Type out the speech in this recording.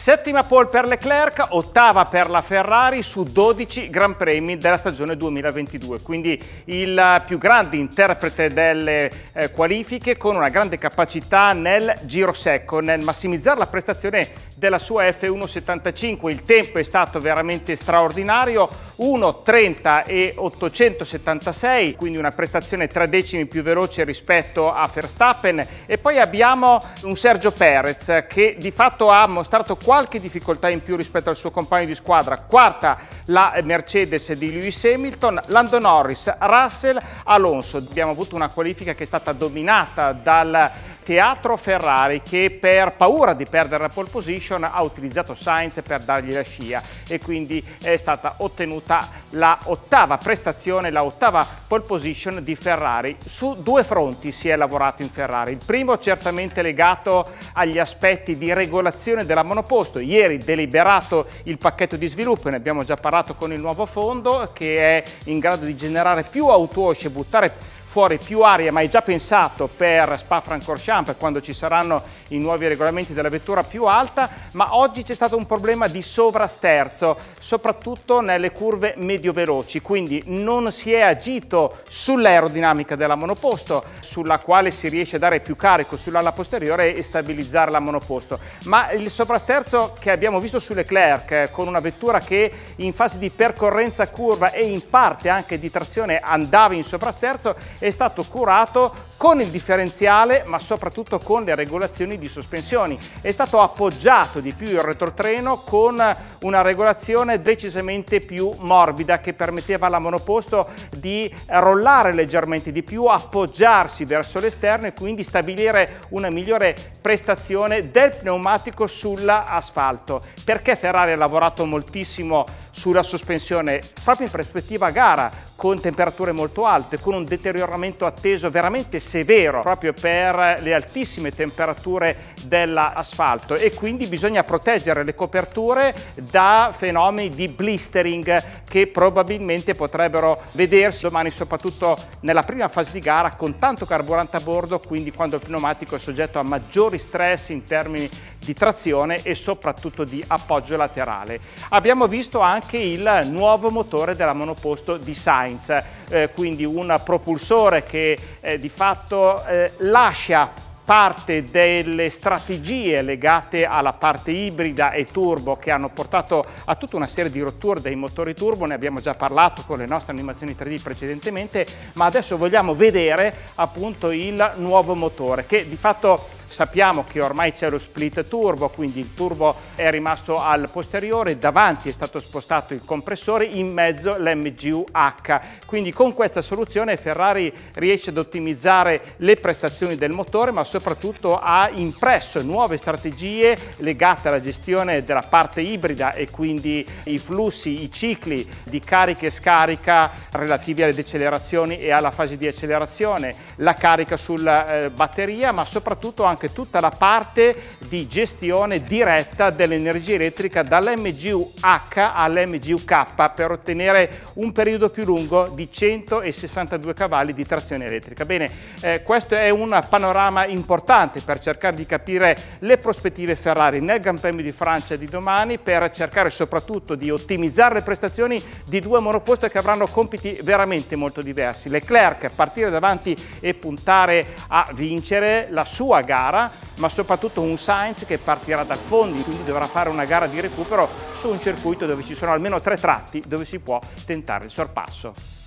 Settima pole per Leclerc, ottava per la Ferrari su 12 Gran Premi della stagione 2022, quindi il più grande interprete delle eh, qualifiche con una grande capacità nel giro secco, nel massimizzare la prestazione della sua F175. Il tempo è stato veramente straordinario, 1.30 e 876, quindi una prestazione tre decimi più veloce rispetto a Verstappen e poi abbiamo un Sergio Perez che di fatto ha mostrato qualche difficoltà in più rispetto al suo compagno di squadra. Quarta la Mercedes di Lewis Hamilton, Lando Norris, Russell, Alonso. Abbiamo avuto una qualifica che è stata dominata dal teatro Ferrari che per paura di perdere la pole position ha utilizzato Sainz per dargli la scia e quindi è stata ottenuta la ottava prestazione, la ottava pole position di Ferrari. Su due fronti si è lavorato in Ferrari. Il primo certamente legato agli aspetti di regolazione della monoposto. Ieri deliberato il pacchetto di sviluppo, ne abbiamo già parlato con il nuovo fondo che è in grado di generare più autosci e buttare fuori più aria, ma è già pensato per Spa-Francorchamps quando ci saranno i nuovi regolamenti della vettura più alta, ma oggi c'è stato un problema di sovrasterzo, soprattutto nelle curve medio-veloci, quindi non si è agito sull'aerodinamica della monoposto, sulla quale si riesce a dare più carico sull'ala posteriore e stabilizzare la monoposto, ma il sovrasterzo che abbiamo visto su Leclerc, con una vettura che in fase di percorrenza curva e in parte anche di trazione andava in sovrasterzo, è stato curato con il differenziale ma soprattutto con le regolazioni di sospensioni. È stato appoggiato di più il retrotreno con una regolazione decisamente più morbida che permetteva alla monoposto di rollare leggermente di più, appoggiarsi verso l'esterno e quindi stabilire una migliore prestazione del pneumatico sull'asfalto. Perché Ferrari ha lavorato moltissimo sulla sospensione proprio in prospettiva gara con temperature molto alte, con un deterioramento atteso veramente severo proprio per le altissime temperature dell'asfalto e quindi bisogna proteggere le coperture da fenomeni di blistering che probabilmente potrebbero vedersi domani soprattutto nella prima fase di gara con tanto carburante a bordo, quindi quando il pneumatico è soggetto a maggiori stress in termini di trazione e soprattutto di appoggio laterale. Abbiamo visto anche il nuovo motore della monoposto di Sainz, eh, quindi un propulsore che eh, di fatto eh, lascia parte delle strategie legate alla parte ibrida e turbo che hanno portato a tutta una serie di rotture dei motori turbo, ne abbiamo già parlato con le nostre animazioni 3D precedentemente, ma adesso vogliamo vedere appunto il nuovo motore che di fatto Sappiamo che ormai c'è lo split turbo, quindi il turbo è rimasto al posteriore, davanti è stato spostato il compressore, in mezzo l'MGU-H. Quindi con questa soluzione Ferrari riesce ad ottimizzare le prestazioni del motore, ma soprattutto ha impresso nuove strategie legate alla gestione della parte ibrida e quindi i flussi, i cicli di carica e scarica relativi alle decelerazioni e alla fase di accelerazione, la carica sulla eh, batteria, ma soprattutto anche anche tutta la parte di gestione diretta dell'energia elettrica dall'MGU-H all'MGU-K per ottenere un periodo più lungo di 162 cavalli di trazione elettrica. Bene, eh, questo è un panorama importante per cercare di capire le prospettive Ferrari nel Gran Premio di Francia di domani per cercare soprattutto di ottimizzare le prestazioni di due monoposto che avranno compiti veramente molto diversi. Leclerc partire davanti e puntare a vincere la sua gara gara, ma soprattutto un Sainz che partirà dal fondo, quindi dovrà fare una gara di recupero su un circuito dove ci sono almeno tre tratti dove si può tentare il sorpasso.